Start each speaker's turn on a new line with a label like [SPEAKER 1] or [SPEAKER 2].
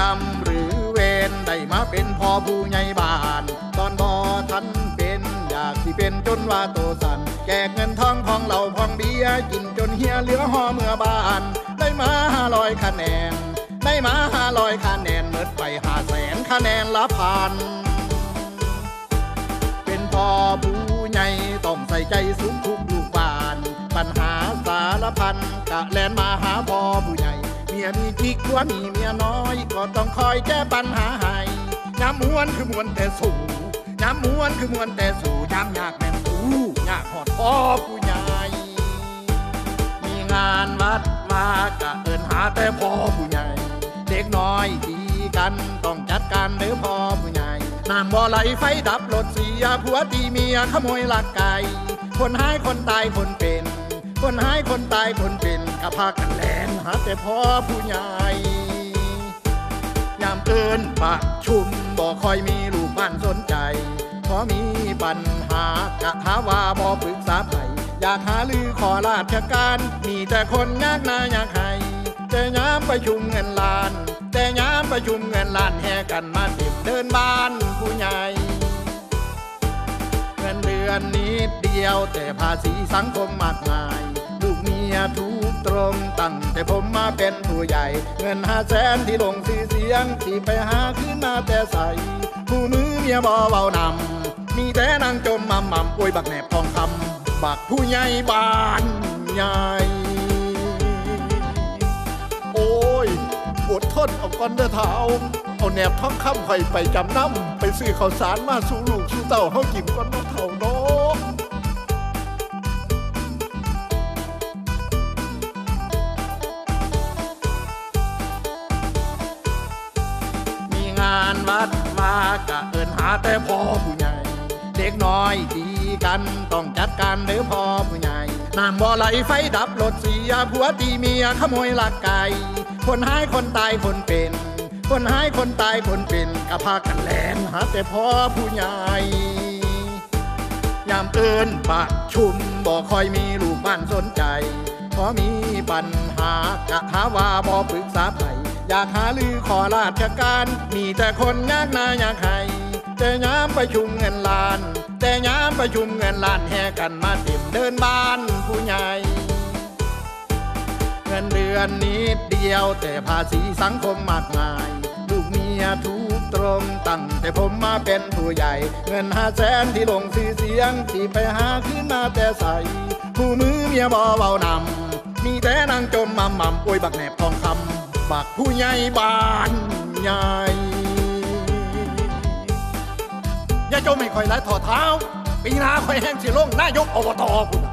[SPEAKER 1] รรมหรือเวรได้มาเป็นพ่อผู้ใหญ่บ้าน ตอนบอทันเป็นอยากที่เป็นจนว่าโตสันแจกเงินทองของเราพองเบียกินจนเฮียเหลือห่อเมื่อบ้าน ได้มาห้าร้อยคะแนน ได้มาห้าร้อยคะแนนเมิดไปห้าแสนคะแนนละพัน เป็นพ่อผู้ใหญ่ต้องใส่ใจสูงทุกลูกบ้าน ปัญหาสารพันกะแลนมาหาพ่อผู้ใหญ่ ยมีกิ๊กว่ามีเมียน้อย ก็ต้องคอยแก้ปัญหาให้ย้ำมวนคือมวนแต่สู่ย้ำมวนคือมวนแต่สู่ย้ำยากแม่นสู้ยากหอดพ่อผู้ใหญ่มีงานวัดมากะเอินหาแต่พ่อผู้ใหญ่ เด็กน้อยดีกันต้องจัดการเด้อพ่อผู้ใหญ่น้ำบ่อไหลไฟดับรถเสียผัวตีเมียขโมยลักไก่คนหายคนตายคนเป็น คนหายคนตายคนเป็นกะพากันแลนหาแต่พ่อผู้ใหญ่ยามเกินปะชุมบ่คอยมีลูกบ้านสนใจพอมีปัญหากะหาว่าบ่ปรึกษาไผอยากหาลือขอราชการ มีแต่คนยากนาอยากให้แต่ยามประชุมเงินล้าน แต่ยามประชุมเงินล้านแห่กันมาเต็มเดินบ้านผู้ใหญ่เงินเดือนนิดเดียวแต่ภาษีสังคมมากมาย ยทุกตรงตั้งแต่ผมมาเป็นผู้ใหญ่ เงินห้าแสนที่ลงสีเสียงที่ไปหาขึ้นมาแต่ใส่ผู้มือเมียบ่เบานำมีแต่นางจมมั่มมั่มโอยบักแหนบทองคำบักผู้ใหญ่บานใหญ่
[SPEAKER 2] โอ้ยอดทนเอาก่อนเด้อเท้าเอาแหนบทองคำข่อยไปจำนำไปซื้อข้าวสารมาสู่ลูกสู่เต้าเฮากินก่อนเนาะเท่าเนาะ
[SPEAKER 1] กะเอินหาแต่พ่อผู้ใหญ่ เด็กน้อยดีกันต้องจัดการเด้อพ่อผู้ใหญ่น้ำบ่อไหลไฟดับรถเสียผัวตีเมียขโมยลักไก่คนหายคนตายคนเป็น คนหายคนตายคนเป็นกะพากันแลนหาแต่พ่อผู้ใหญ่ยามเอินปะชุมบ่คอยมีลูกบ้านสนใจพอมีปัญหากะหาว่าบ่ปรึกษาไผ อยากหาลือขอราชการ มีแต่คนยากนาอยากให้แต่ยามประชุมเงินล้าน แต่ยามประชุมเงินล้านแห่กันมาเต็มเดินบ้านผู้ใหญ่เงินเดือนนิดเดียวแต่ภาษีสังคมมากมาย ลูกเมียทุกตรงตั้งแต่ผมมาเป็นผู้ใหญ่ เงินห้าแสนที่ลงสีเสียงที่ไปหาขึ้นมาแต่ใส่ผู้มือเมียบ่เบานำมีแต่นางจมมั่มมั่มอ้ยบักแหนบทองคำ บักผู้ใหญ่บ้านใหญ่
[SPEAKER 2] ย่าจมให้ข่อยไหลถอดเท้าปีนาค่อยแห้งสิลงนายกอบตคุณ